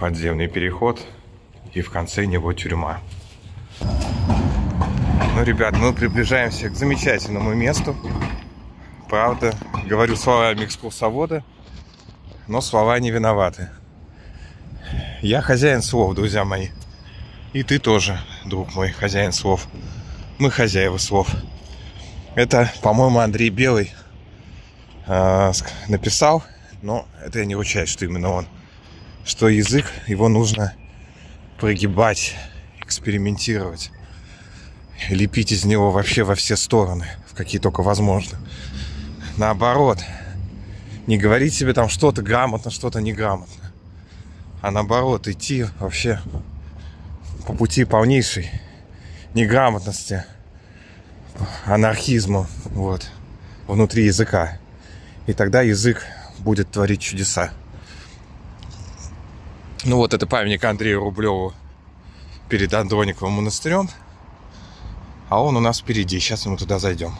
подземный переход и в конце него тюрьма. Ну, ребят, мы приближаемся к замечательному месту. Правда, говорю словами экскурсовода, но слова не виноваты. Я хозяин слов, друзья мои. И ты тоже, друг мой, хозяин слов. Мы хозяева слов. Это, по-моему, Андрей Белый э, написал, но это я не ручаюсь, что именно он. Что язык, его нужно прогибать, экспериментировать. Лепить из него вообще во все стороны, в какие только возможно. Наоборот, не говорить себе там что-то грамотно, что-то неграмотно. А наоборот, идти вообще по пути полнейшей неграмотности, анархизма, вот, внутри языка. И тогда язык будет творить чудеса. Ну вот, это памятник Андрею Рублеву перед Андрониковым монастырем. А он у нас впереди. Сейчас мы туда зайдем.